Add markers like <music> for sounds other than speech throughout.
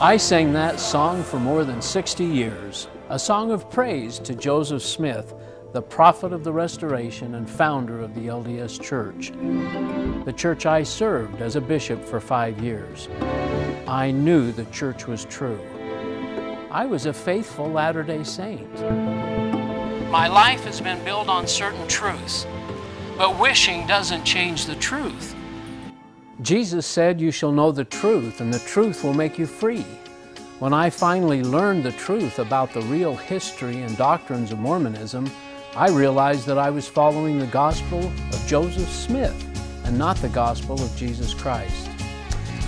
I sang that song for more than 60 years, a song of praise to Joseph Smith, the prophet of the Restoration and founder of the LDS Church, the church I served as a bishop for five years. I knew the church was true. I was a faithful Latter day Saint. My life has been built on certain truths, but wishing doesn't change the truth. Jesus said, You shall know the truth, and the truth will make you free. When I finally learned the truth about the real history and doctrines of Mormonism, I realized that I was following the gospel of Joseph Smith and not the gospel of Jesus Christ.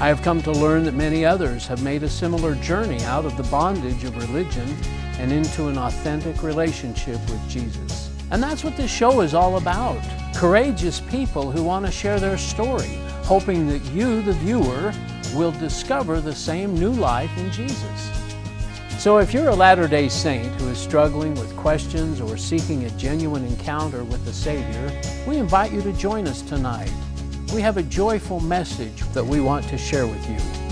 I have come to learn that many others have made a similar journey out of the bondage of religion and into an authentic relationship with Jesus. And that's what this show is all about. Courageous people who want to share their story, hoping that you, the viewer, will discover the same new life in Jesus. So if you're a Latter day Saint who is struggling with questions or seeking a genuine encounter with the Savior, we invite you to join us tonight. We have a joyful message that we want to share with you.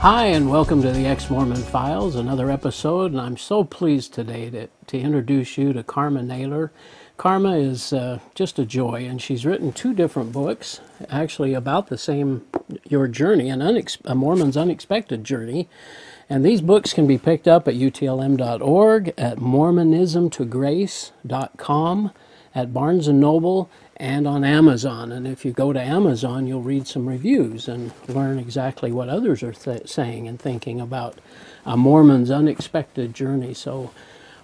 Hi, and welcome to the Ex Mormon Files, another episode. And I'm so pleased today to, to introduce you to Carma Naylor. Carma is uh, just a joy, and she's written two different books, actually about the same your journey, an unex- a Mormon's unexpected journey. And these books can be picked up at utlm.org, at mormonismtograce.com, at Barnes & Noble, and on Amazon. And if you go to Amazon, you'll read some reviews and learn exactly what others are th- saying and thinking about a Mormon's unexpected journey. So,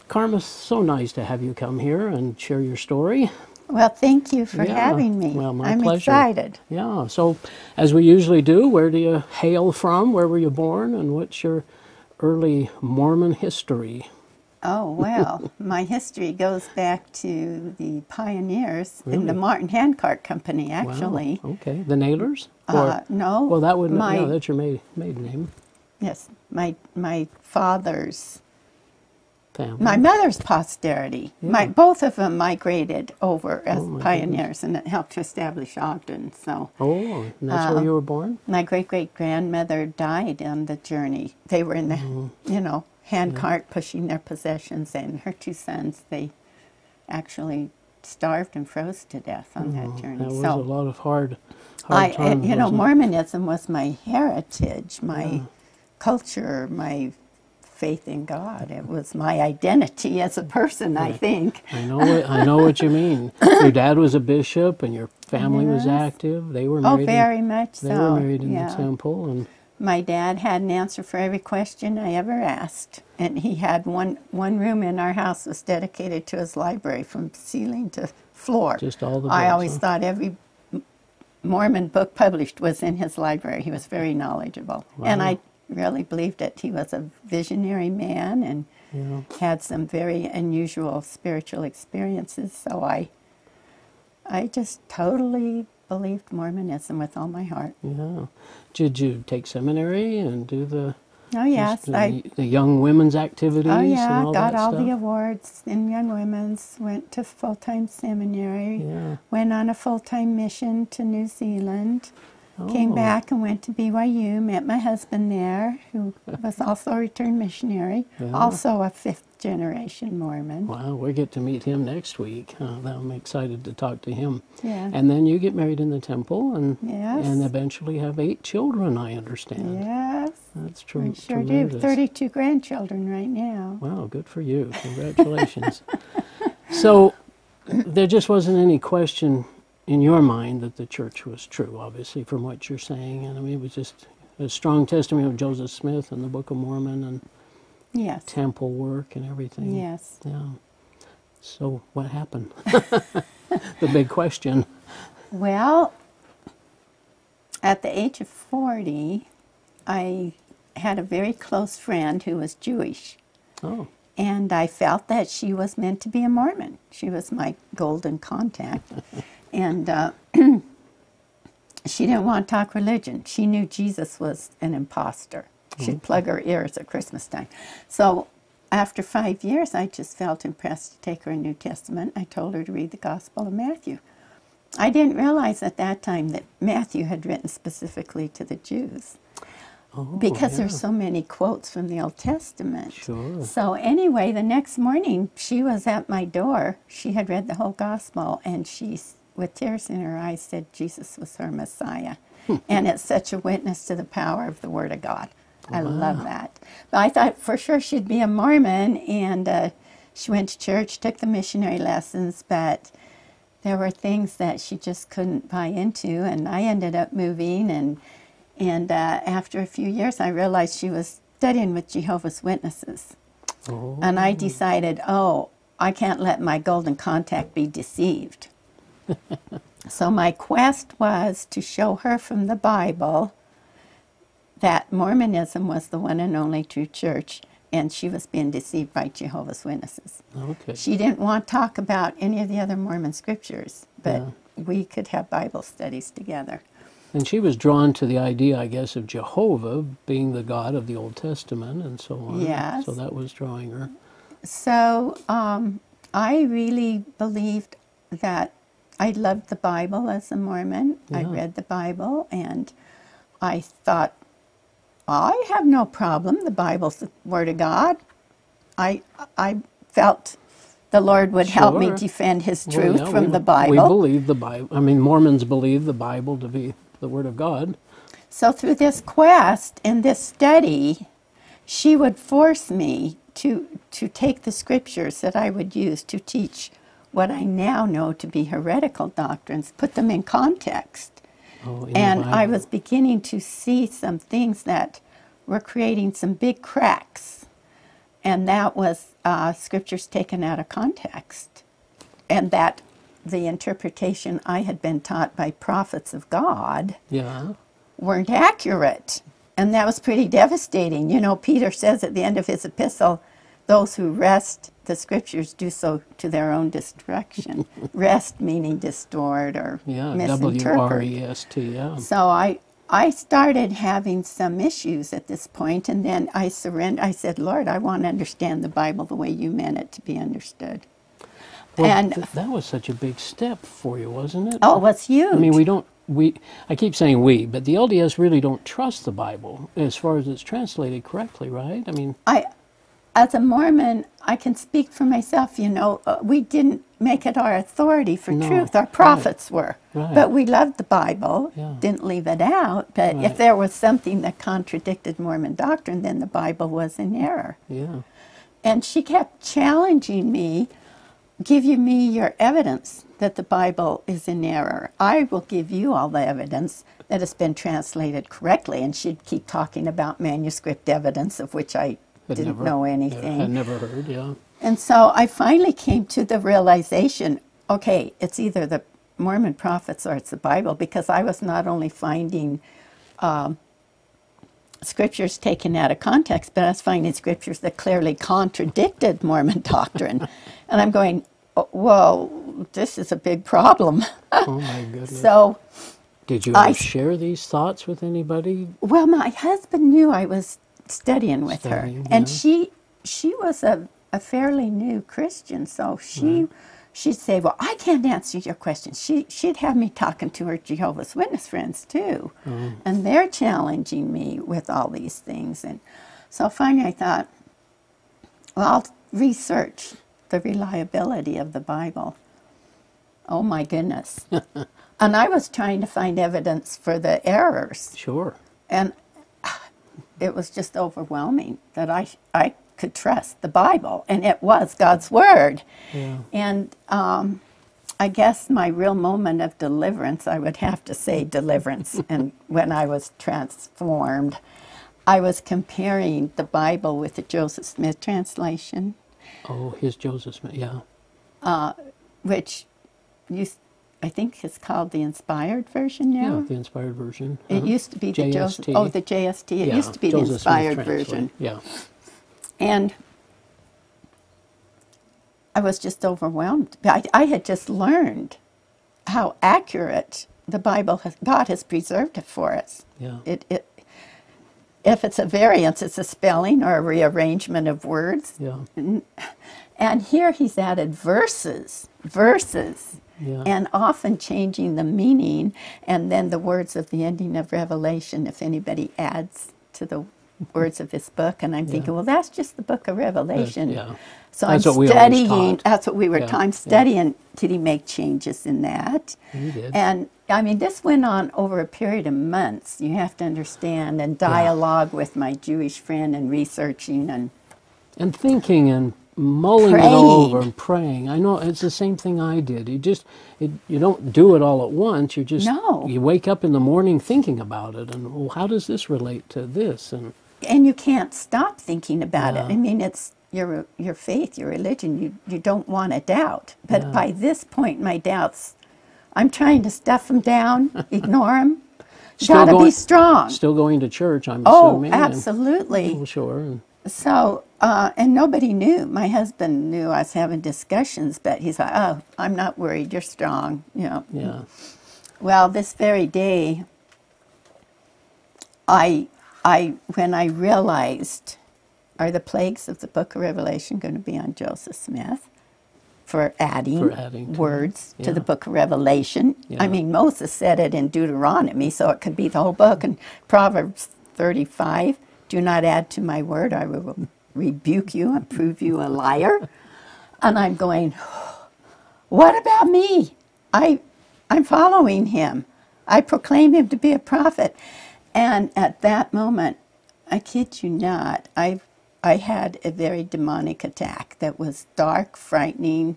Carma, so nice to have you come here and share your story. Well, thank you for Yeah, having me. well, my I'm pleasure. excited. Yeah, so as we usually do, where do you hail from? Where were you born? And what's your early Mormon history? Oh, well, my history goes back to the pioneers in the Martin Handcart Company, actually. Wow, okay. The Naylors? Uh, no. well, that wouldn't, my, yeah, that's your maid, maiden name. Yes, my, my father's, Family. my mother's posterity. My, both of them migrated over as Oh, pioneers, and it helped to establish Ogden. So oh, and that's uh, where you were born? my great great grandmother died on the journey. They were in the, Mm-hmm. you know, hand cart mm-hmm. pushing their possessions, and her two sons, they actually starved and froze to death on that mm-hmm. journey. That was so a lot of hard, hard I, times. you know, it? Mormonism was my heritage, my culture, my faith in God. It was my identity as a person, I think. I know, what, I know what you mean. <laughs> Your dad was a bishop, and your family was active. They were married. Oh, married. very in, much They so. were married in yeah. the temple, and My dad had an answer for every question I ever asked, and he had one one room in our house was dedicated to his library from ceiling to floor. Just all the books, I always huh? thought every Mormon book published was in his library. He was very knowledgeable, and I really believed it. He was a visionary man and yeah. had some very unusual spiritual experiences. So I, I just totally believed Mormonism with all my heart. Yeah. Did you take seminary and do the Oh yes, the, I the young women's activities? Oh yeah, all got all stuff? the awards in Young Women's. Went to full time seminary. Yeah. Went on a full time mission to New Zealand. Came Oh. back and went to BYU. Met my husband there, who was also a returned missionary, Yeah. also a fifth generation Mormon. Wow, we get to meet him next week. Uh, I'm excited to talk to him. Yeah. And then you get married in the temple, and Yes. and eventually have eight children. I understand. Yes, That's true. we sure do. tremendous. Thirty-two grandchildren right now. Wow, good for you. Congratulations. <laughs> so, there just wasn't any question in your mind that the church was true, obviously, from what you're saying. And I mean, it was just a strong testimony of Joseph Smith and the Book of Mormon and Yes. temple work and everything. Yes. Yeah. So, what happened? <laughs> the big question. Well, at the age of 40, I had a very close friend who was Jewish, Oh, and I felt that she was meant to be a Mormon. She was my golden contact. <laughs> and uh, <clears throat> she didn't want to talk religion. She knew Jesus was an impostor. She'd mm-hmm. plug her ears at Christmas time. So after five years, I just felt impressed to take her a New Testament. I told her to read the Gospel of Matthew. I didn't realize at that time that Matthew had written specifically to the Jews Oh, because yeah. there's so many quotes from the Old Testament. Sure. So anyway, the next morning she was at my door. She had read the whole gospel and she with tears in her eyes said Jesus was her Messiah. Hmm. and it's such a witness to the power of the word of God. I love that. But I thought for sure she'd be a Mormon and uh, she went to church, took the missionary lessons, but there were things that she just couldn't buy into and i ended up moving and and uh, after a few years i realized she was studying with jehovah's witnesses. Oh, and i decided oh i can't let my golden contact be deceived. <laughs> So my quest was to show her from the bible that mormonism was the one and only true church and she was being deceived by jehovah's witnesses okay. she didn't want to talk about any of the other Mormon scriptures, but we could have Bible studies together. And she was drawn to the idea, I guess, of Jehovah being the God of the Old Testament and so on. Yes. So that was drawing her. So um, I really believed that I loved the Bible as a Mormon. I read the Bible and I thought, I have no problem. The Bible's the Word of God. I, I felt the Lord would help me defend His Well, truth yeah, from we, the Bible. We believe the Bible. I mean, Mormons believe the Bible to be the Word of God. So through this quest and this study, she would force me to to take the scriptures that I would use to teach what I now know to be heretical doctrines, put them in context. Oh, And I was beginning to see some things that were creating some big cracks. And that was uh, scriptures taken out of context. And that the interpretation I had been taught by prophets of God Yeah. weren't accurate. And that was pretty devastating. You know, Peter says at the end of his epistle, those who rest, the scriptures do so to their own destruction. <laughs> Rest meaning distort or Yeah. misinterpret. W R E S T. Yeah. So I I started having some issues at this point, and then I surrendered. I said, Lord, I want to understand the Bible the way you meant it to be understood. Well, and th- that was such a big step for you, wasn't it? oh, it was huge. I mean, we don't. We. I keep saying we, but the LDS really don't trust the Bible as far as it's translated correctly, right? I mean, I, as a Mormon, I can speak for myself. You know, uh, we didn't make it our authority for No, truth. Our right. prophets were, Right. but we loved the Bible. Yeah. Didn't leave it out. But Right. if there was something that contradicted Mormon doctrine, then the Bible was in error. yeah. And she kept challenging me, give you me your evidence that the Bible is in error. I will give you all the evidence that it's been translated correctly. And she'd keep talking about manuscript evidence, of which I Didn't never- know anything. Had never heard. Yeah. And so I finally came to the realization okay, it's either the Mormon prophets or it's the Bible, because I was not only finding um, scriptures taken out of context, but I was finding scriptures that clearly contradicted Mormon <laughs> doctrine. <laughs> and I'm going, oh, well, this is a big problem. Oh my <laughs> goodness. so, Did you I share these thoughts with anybody? well, my husband knew I was studying with Studying, her, and yeah. she she was a, a fairly new Christian, so she mm-hmm. she'd say, "Well, I can't answer your questions." She she'd have me talking to her Jehovah's Witness friends too, Oh. and they're challenging me with all these things, and so finally I thought, well, I'll research the reliability of the Bible. Oh my goodness. <laughs> and I was trying to find evidence for the errors. Sure. And it was just overwhelming that I, I could trust the Bible, and it was God's Word. Yeah. And um, I guess my real moment of deliverance, I would have to say deliverance, <laughs> and when I was transformed, I was comparing the Bible with the Joseph Smith translation, Oh, his Joseph Smith. Yeah. which used, I think it's called the inspired version now. Yeah. The inspired version. It Uh-huh. used to be the Joseph. JST. Oh, the JST. It Yeah, used to be Joseph the inspired version. Yeah. And I was just overwhelmed. I, I had just learned how accurate the Bible has, God has preserved it for us. Yeah. It, it, if it's a variance, it's a spelling or a rearrangement of words. Yeah. And here he's added verses, verses, Yeah. and often changing the meaning, and then the words of the ending of Revelation, if anybody adds to the words of this book. And I'm thinking, well, that's just the book of Revelation. yeah. So That's I'm what studying, that's what we were Yeah, yeah. studying, did he make changes in that? He did. And I mean, this went on over a period of months, you have to understand, and dialogue with my Jewish friend and researching and and thinking and mulling it all over and praying. I know it's the same thing I did. You just it, you don't do it all at once. You just No. you wake up in the morning thinking about it and well, how does this relate to this and and you can't stop thinking about Yeah. it. I mean, it's your your faith, your religion. You you don't want to doubt. But Yeah. by this point, my doubts, I'm trying to stuff them down, <laughs> ignore them. Still Gotta going- be strong. still going to church. I'm oh, assuming. and- absolutely. well, sure. And, So, uh, and nobody knew. My husband knew I was having discussions, but he's like, "Oh, I'm not worried. You're strong." You know. yeah. Well, this very day, I, I, when I realized, are the plagues of the Book of Revelation going to be on Joseph Smith for adding, For adding to words to the. Book of Revelation? Yeah. I mean, Moses said it in Deuteronomy, so it could be the whole book. And Proverbs 35, do not add to my word, I will rebuke you and prove you a liar. And I'm going, what about me? I, I'm following him. I proclaim him to be a prophet. And at that moment, I kid you not, I, I had a very demonic attack that was dark, frightening,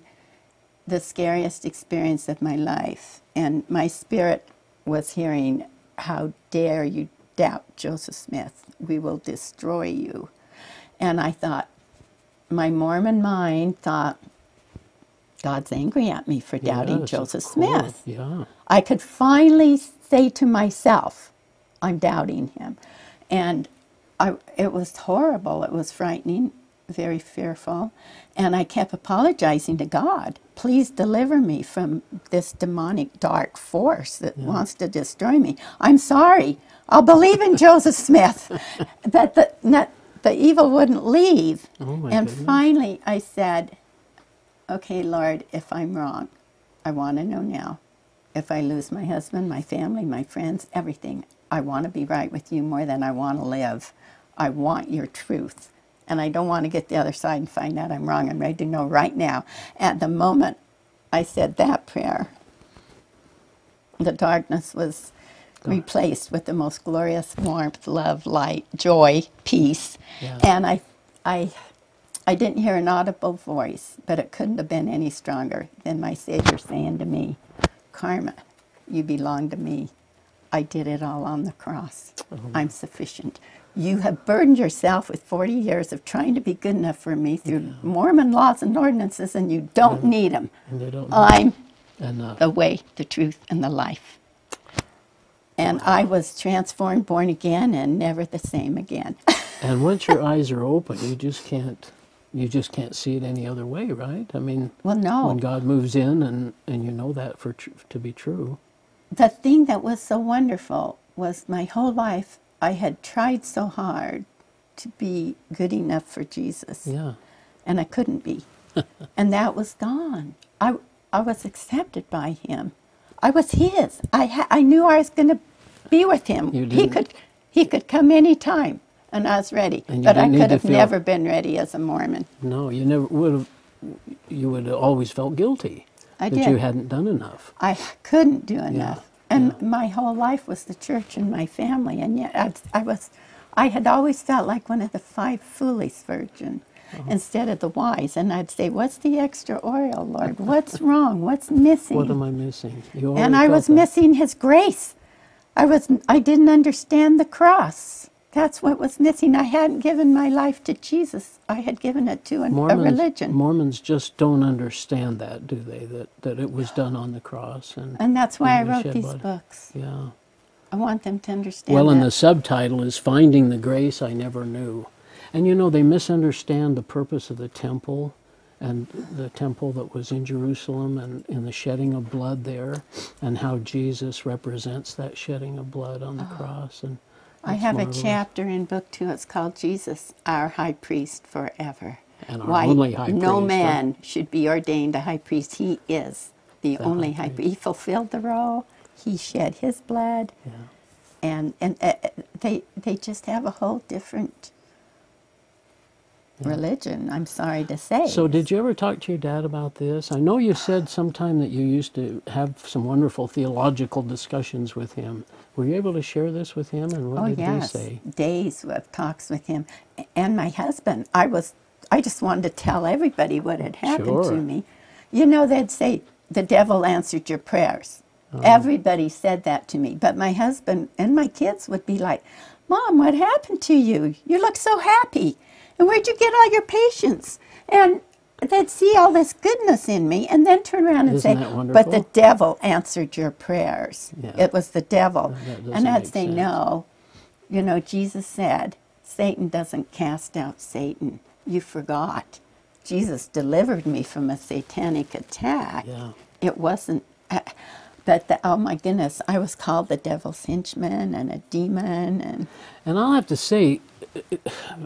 the scariest experience of my life. And my spirit was hearing, How dare you doubt Joseph Smith? We will destroy you. And I thought, my Mormon mind thought, God's angry at me for doubting Yes, Joseph Smith. Yeah. I could finally say to myself, I'm doubting him. And I, it was horrible. It was frightening, very fearful. And I kept apologizing to God. Please deliver me from this demonic dark force that wants to destroy me. I'm sorry. I'll believe in Joseph Smith. <laughs> That the, not, the evil wouldn't leave. Oh, and goodness. finally I said, Okay, Lord, if I'm wrong, I want to know now. If I lose my husband, my family, my friends, everything, I want to be right with you more than I want to live. I want your truth. And I don't want to get the other side and find out I'm wrong. I'm ready to know right now. At the moment I said that prayer, the darkness was replaced with the most glorious warmth, love, light, joy, peace. Yeah. And I, I, I didn't hear an audible voice, but it couldn't have been any stronger than my Savior saying to me, Carma, you belong to me. I did it all on the cross. Oh, I'm sufficient. You have burdened yourself with 40 years of trying to be good enough for me through Mormon laws and ordinances, and you don't need them. And they don't. I'm and uh, the way, the truth, and the life. And I was transformed, born again, and never the same again. <laughs> and once your eyes are open, you just can't. You just can't see it any other way, right? I mean, well, no. when God moves in, and and you know that for tr- to be true. the thing that was so wonderful was my whole life I had tried so hard to be good enough for Jesus, Yeah. and I couldn't be. <laughs> and that was gone. I, I was accepted by Him. I was His. I, ha- I knew I was going to be with Him. You he could he could come any time, and I was ready. But I could have never been ready as a Mormon. No, you never would have. You would have always felt guilty I that did. you hadn't done enough. I couldn't do enough. And my whole life was the church and my family. And yet I, I was, I had always felt like one of the five foolish virgins Uh-huh. instead of the wise. And I'd say, what's the extra oil, Lord? What's <laughs> wrong? What's missing? What am I missing? You and I was that. missing his grace. I was, I didn't understand the cross. That's what was missing. I hadn't given my life to Jesus. I had given it to an, a religion. Mormons just don't understand that, do they? That that it was done on the cross and and that's why I and wrote these blood. books. Yeah. I want them to understand Well, and the subtitle is Finding the Grace I Never Knew. And you know, they misunderstand the purpose of the temple and the temple that was in Jerusalem and, and the shedding of blood there and how Jesus represents that shedding of blood on the Oh. cross. And I have a chapter in book two. It's called Jesus, our High Priest forever. And our Why only high no priest, man should be ordained a high priest. He is the, The only high high priest. He fulfilled the role. He shed his blood, Yeah. and and uh, uh, they they just have a whole different religion. I'm sorry to say. So, did you ever talk to your dad about this? I know you said sometime that you used to have some wonderful theological discussions with him. Were you able to share this with him, and what Oh did yes, he say? days of talks with him and my husband. I was, I just wanted to tell everybody what had happened Sure. to me. You know, they'd say the devil answered your prayers. Oh. Everybody said that to me, but my husband and my kids would be like, "Mom, what happened to you? You look so happy, and where'd you get all your patience?" And they'd see all this goodness in me, and then turn around and Isn't say, "But the devil answered your prayers. Yeah. It was the devil." and I'd say, sense. "No, you know, Jesus said, Satan doesn't cast out Satan. You forgot. Jesus delivered me from a satanic attack. Yeah. It wasn't, uh, but the, oh my goodness, I was called the devil's henchman and a demon. And And I'll have to say,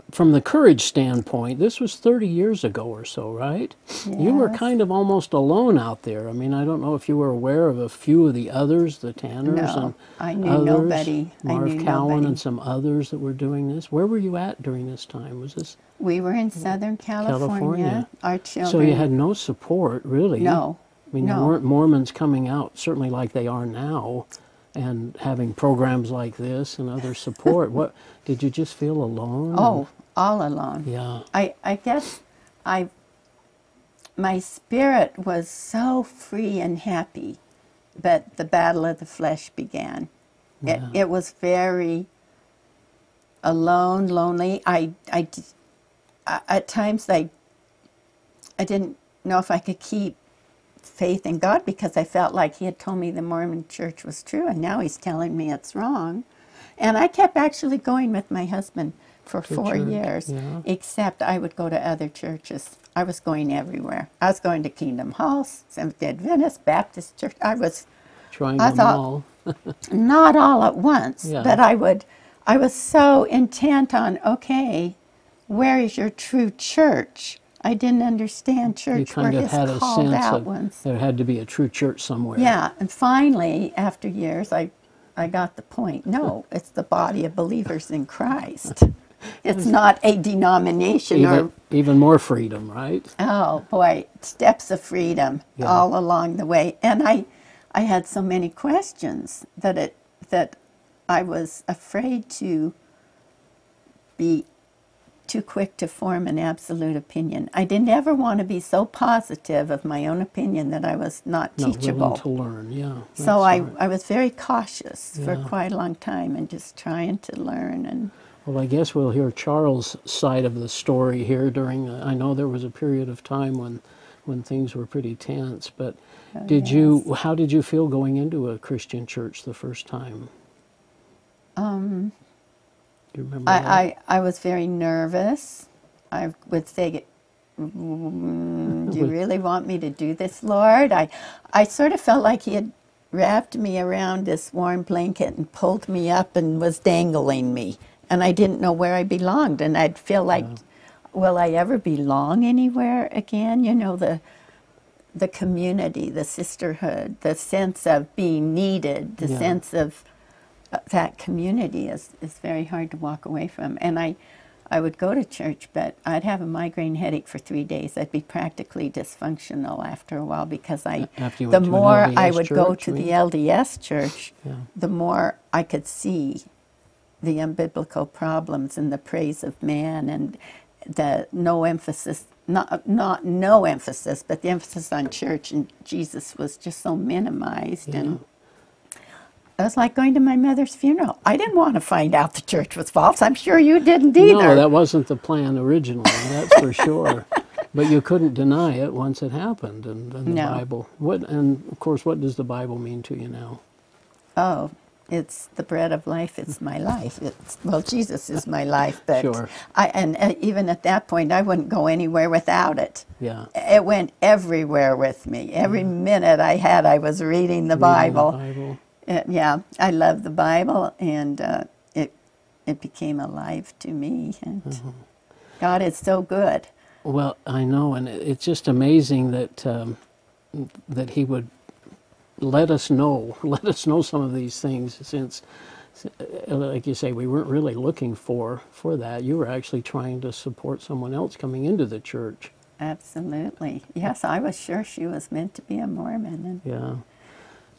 from the courage standpoint, this was 30 years ago or so, right? You were kind of almost alone out there. I mean, I don't know if you were aware of a few of the others, the Tanners No, and I knew others, nobody. I Marv knew Cowan nobody. and some others that were doing this. Where were you at during this time? Was this we were in Southern California. California. Our children. so you had no support, really? No, I mean, there no. weren't Mormons coming out, certainly like they are now, and having programs like this and other support. <laughs> what did you just feel alone? Oh, all alone. yeah. I, I guess I my spirit was so free and happy, but the battle of the flesh began. Yeah. It, it was very alone, lonely. I I at times I, I didn't know if I could keep faith in God because I felt like He had told me the Mormon Church was true, and now He's telling me it's wrong. And I kept actually going with my husband for To four church, years, yeah. except I would go to other churches. I was going everywhere. I was going to Kingdom House, Seventh Day Adventist, Baptist Church. I was Trying I them thought- all. <laughs> not all at once, Yeah. but I would. I was so intent on okay, where is your true church? I didn't understand You church where his had a called sense out of ones. there had to be a true church somewhere. Yeah, and finally, after years, I, I got the point. No, it's the body of believers in Christ. <laughs> It's not a denomination Even, or even more freedom, right? Oh boy, steps of freedom Yeah. all along the way. And I I had so many questions that it that I was afraid to be too quick to form an absolute opinion. I didn't ever want to be so positive of my own opinion that I was not Not teachable. to learn. Yeah. so I, right. I was very cautious for quite a long time and just trying to learn and Well, I guess we'll hear Charles' side of the story here. During, uh, I know there was a period of time when, when things were pretty tense. But Oh, did you? How did you feel going into a Christian church the first time? Um. Do you remember? I, I, I was very nervous. I would say, "Mm, "Do you <laughs> really want me to do this, Lord?" I, I sort of felt like He had wrapped me around this warm blanket and pulled me up and was dangling me, and I didn't know where I belonged. And I'd feel like, "Will I ever belong anywhere again?" You know the the community, the sisterhood, the sense of being needed, the Yeah. sense of that community is, is very hard to walk away from. And I, I would go to church, but I'd have a migraine headache for three days. I'd be practically dysfunctional after a while because I, the went to an more I would go to the? LDS church, Yeah. the more I could see the unbiblical problems and the praise of man and the no emphasis not not no emphasis but the emphasis on church and Jesus was just so minimized and it was like going to my mother's funeral. I didn't want to find out the church was false. I'm sure you didn't either. No, that wasn't the plan originally. That's for sure. <laughs> But you couldn't deny it once it happened, and, and the No. Bible. What and of course, what does the Bible mean to you now? Oh, it's the bread of life. It's my life. It's well, Jesus is my life, <laughs> but Sure. I and uh, even at that point, I wouldn't go anywhere without it. Yeah. It went everywhere with me. Every minute I had, I was reading the Reading the Bible. Uh, yeah, I love the Bible, and uh, it it became alive to me. And God is so good. Well, I know, and it's just amazing that um, that He would let us know, <laughs> let us know some of these things. Since, uh, like you say, we weren't really looking for for that. You were actually trying to support someone else coming into the church. Absolutely. Yes, I was sure she was meant to be a Mormon. And Yeah.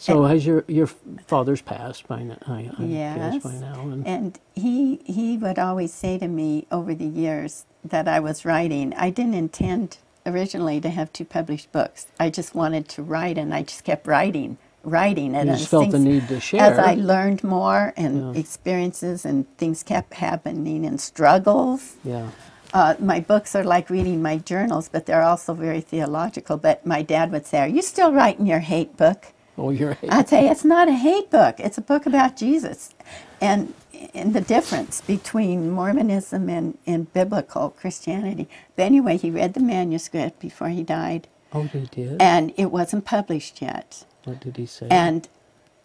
So has your your father's passed by now? I, I yes. by now. And, And he he would always say to me over the years that I was writing. I didn't intend originally to have two published books. I just wanted to write, and I just kept writing, writing. And You just felt the need to share. As. I learned more and experiences and things kept happening and struggles. yeah. Uh, my books are like reading my journals, but they're also very theological. But my dad would say, "Are you still writing your hate book?" Oh, you're. I'd say it's not a hate book. It's a book about Jesus, and and the difference between Mormonism and, and biblical Christianity. But anyway, he read the manuscript before he died, Oh, he did. and it wasn't published yet. what did he say? And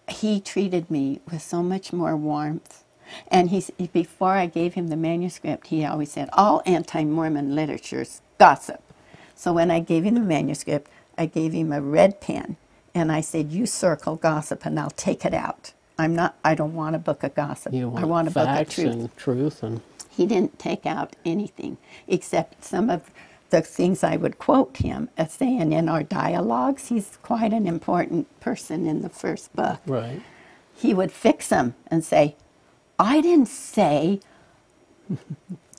he treated me with so much more warmth. And he, before I gave him the manuscript, he always said, all anti-Mormon literature's gossip. So when I gave him the manuscript, I gave him a red pen, and I said, you circle gossip, and I'll take it out. I'm not, I don't want a book of gossip. you want I want a book of truth and truth and he didn't take out anything except some of the things I would quote him as saying in our dialogues. He's quite an important person in the first book. right. He would fix them and say, I didn't say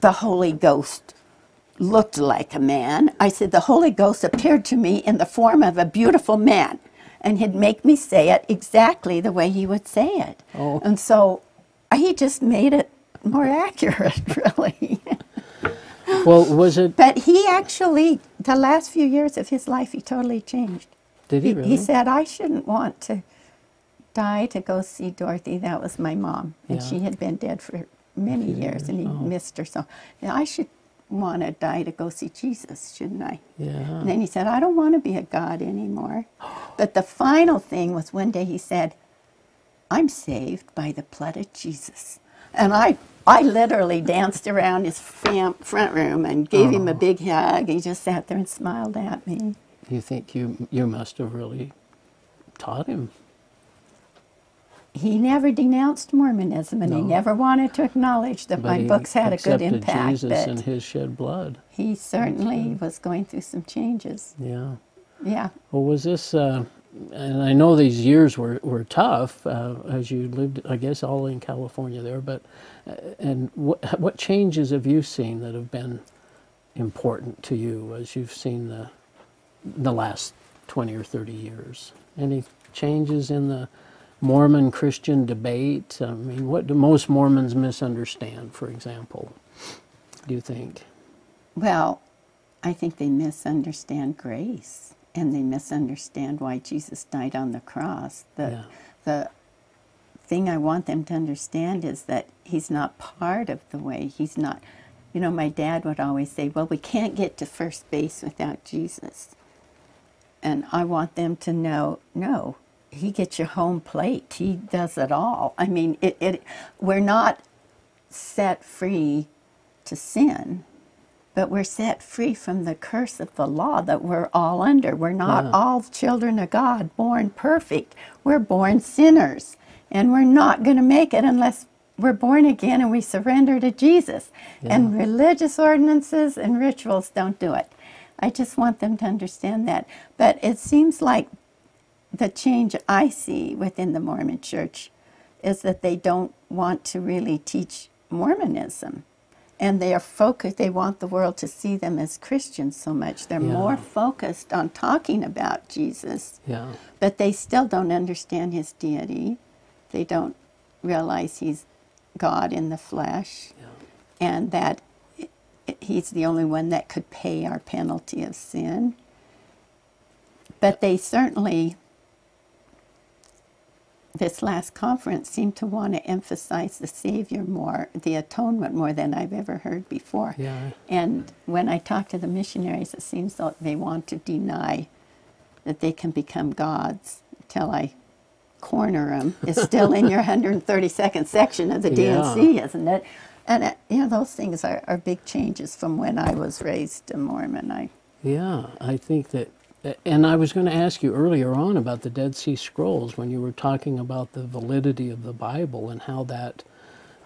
the Holy Ghost looked like a man. I said, the Holy Ghost appeared to me in the form of a beautiful man. And he'd make me say it exactly the way he would say it. Oh. And so he just made it more accurate, <laughs> really. Well, was it? but he actually, the last few years of his life, he totally changed. Did he He, really? he said, I shouldn't want to die to go see Dorothy. That was my mom. And Yeah. she had been dead for many years, and he oh. missed her so. I should want to die to go see Jesus, shouldn't I? yeah. And then he said, I don't want to be a God anymore. But the final thing was one day he said, I'm saved by the blood of Jesus. And I, I literally danced around his front room and gave him a oh. big hug. He just sat there and smiled at me. You think you you must have really taught him? He never denounced Mormonism and he never wanted to acknowledge that But my books had a good impact. Jesus and his shed blood. he certainly was going through some changes. Yeah. Yeah. Well, was this? Uh, and I know these years were were tough uh, as you lived, I guess, all in California there. But uh, and what what changes have you seen that have been important to you as you've seen the the last twenty or thirty years? Any changes in the Mormon Christian debate? I mean, what do most Mormons misunderstand, for example? Do you think? Well, I think they misunderstand grace and they misunderstand why Jesus died on the cross. The, Yeah. the thing I want them to understand is that he's not part of the way. He's not, you know, my dad would always say, well, we can't get to first base without Jesus. And I want them to know, no, he gets your home plate. He does it all. I mean, it, it we're not set free to sin, but we're set free from the curse of the law that we're all under. We're not Yeah. all children of God, born perfect. We're born sinners, and we're not going to make it unless we're born again and we surrender to Jesus. And religious ordinances and rituals don't do it. I just want them to understand that. But it seems like the change I see within the Mormon church is that they don't want to really teach Mormonism. And they are focused, they want the world to see them as Christians so much. They're Yeah. more focused on talking about Jesus, Yeah. but they still don't understand his deity. They don't realize he's God in the flesh Yeah. and that he's the only one that could pay our penalty of sin. But they certainly, this last conference seemed to want to emphasize the Savior more, the atonement more than I've ever heard before. Yeah. And when I talk to the missionaries, it seems that they want to deny that they can become gods until I corner them is still in your <laughs> 132nd section of the Yeah. D&C, isn't it? And uh, you know those things are, are big changes from when I was raised a Mormon. I Yeah, I think that, and I was going to ask you earlier on about the Dead Sea Scrolls when you were talking about the validity of the Bible and how that,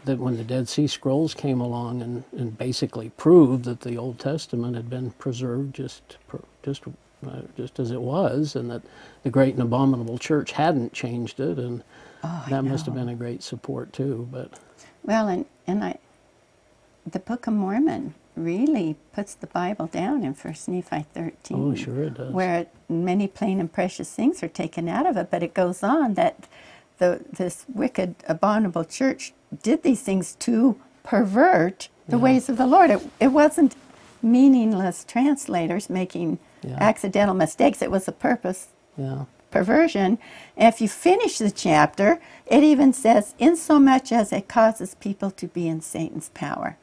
that when the Dead Sea Scrolls came along and, and basically proved that the Old Testament had been preserved just, just, uh, just as it was, and that the great and abominable church hadn't changed it, and Oh, that must have been a great support too. But well, and and I, the Book of Mormon really puts the Bible down in First Nephi 13. oh, sure it does. where many plain and precious things are taken out of it. But it goes on that the this wicked, abominable church did these things to pervert the Yeah. ways of the Lord. It, it wasn't meaningless translators making Yeah. accidental mistakes. It was a purpose yeah, perversion. And if you finish the chapter, it even says, in so much as it causes people to be in Satan's power.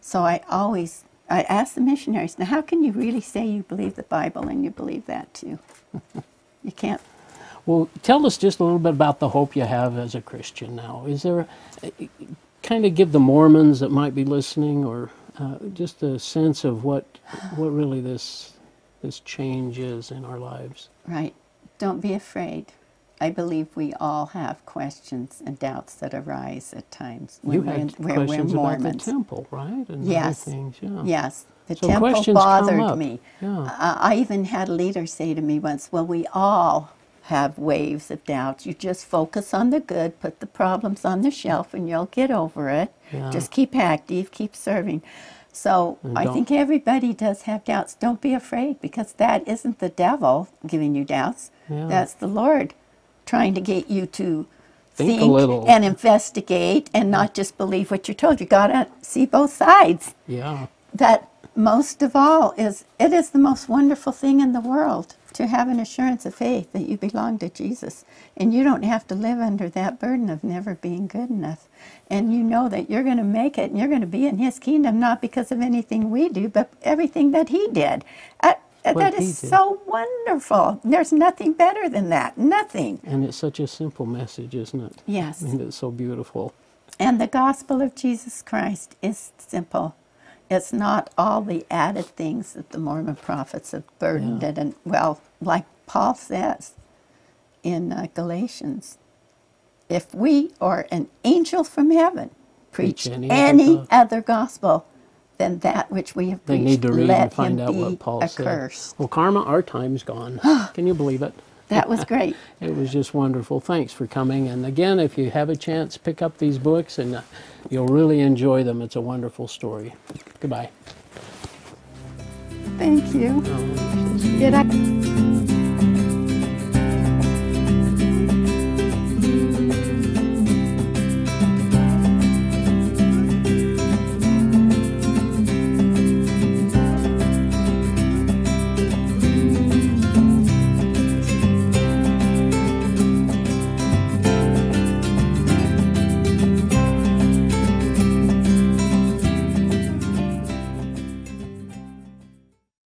So I always I ask the missionaries, now how can you really say you believe the Bible and you believe that too? <laughs> you can't. Well, tell us just a little bit about the hope you have as a Christian now. Is there, kind of give the Mormons that might be listening, or uh, just a sense of what, what really this, this change is in our lives. Right. Don't be afraid. I believe we all have questions and doubts that arise at times when you in, had where questions about the temple, right? And Yes. things, yeah. Yes, the So temple bothered me. Yeah. I I even had a leader say to me once, "Well, we all have waves of doubts. You just focus on the good, put the problems on the shelf, and you'll get over it. Yeah. Just keep active, keep serving." So I think everybody does have doubts. Don't be afraid because that isn't the devil giving you doubts. Yeah. That's the Lord trying to get you to Think a little. and investigate and not just believe what you're told. You got to see both sides Yeah. that most of all is it is the most wonderful thing in the world to have an assurance of faith that you belong to Jesus and you don't have to live under that burden of never being good enough and you know that you're going to make it and you're going to be in his kingdom not because of anything we do but everything that he did that is so wonderful there's nothing better than that nothing And it's such a simple message, isn't it? Yes. I mean, it's so beautiful. And the gospel of Jesus Christ is simple. It's not all the added things that the Mormon prophets have burdened Yeah. it. And, well, like Paul says in uh, Galatians, if we or an angel from heaven Preach preach any any, other other gospel than that which we have They preached, need to read let and find out what Paul said. Well, Carma, our time's gone. <gasps> Can you believe it? That was great. <laughs> It was just wonderful. Thanks for coming. And again, if you have a chance, pick up these books and uh, you'll really enjoy them. It's a wonderful story. Goodbye. Thank you. Oh?